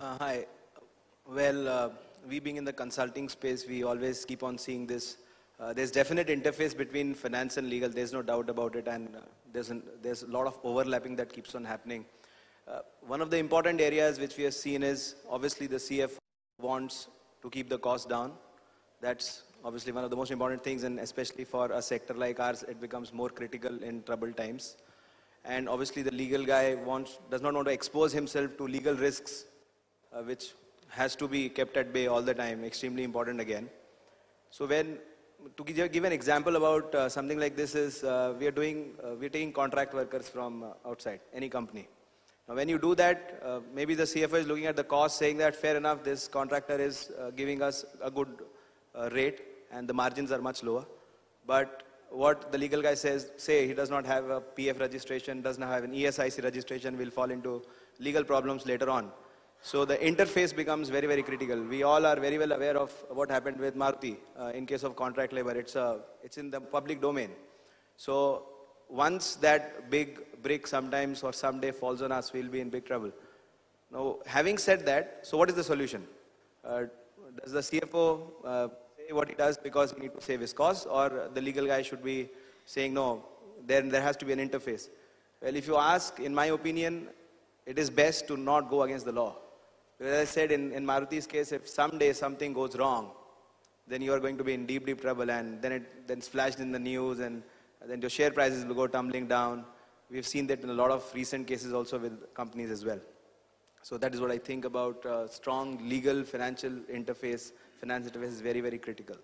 Uh, hi. Well, uh, we being in the consulting space, we always keep on seeing this. Uh, there's definite interface between finance and legal. There's no doubt about it, and uh, there's an, there's a lot of overlapping that keeps on happening. Uh, one of the important areas which we have seen is obviously the CF wants to keep the cost down. That's obviously one of the most important things, and especially for a sector like ours, it becomes more critical in troubled times. And obviously, the legal guy wants does not want to expose himself to legal risks uh, which has to be kept at bay all the time, extremely important again. So when, to give, an example about uh, something like this is, uh, we are doing, uh, we are taking contract workers from uh, outside, any company. Now when you do that, uh, maybe the CFO is looking at the cost saying that fair enough, this contractor is giving us a good rate and the margins are much lower. But what the legal guy says, say he does not have a PF registration, does not have an ESIC registration, will fall into legal problems later on. So the interface becomes very, very critical. We all are very well aware of what happened with Maruti uh, in case of contract labor. It's, a, it's in the public domain. So once that big brick sometimes or someday falls on us, we'll be in big trouble. Now, having said that, so what is the solution? Uh, does the CFO uh, say what he does because he needs to save his costs, or the legal guy should be saying, no, then there has to be an interface? Well, if you ask, in my opinion, it is best to not go against the law. As I said in, in Maruti's case, if someday something goes wrong, then you are going to be in deep, deep trouble, and then it then it's flashed in the news, and then your share prices will go tumbling down. We've seen that in a lot of recent cases also with companies as well. So that is what I think about uh, strong legal financial interface. Finance interface is very, very critical.